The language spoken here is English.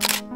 you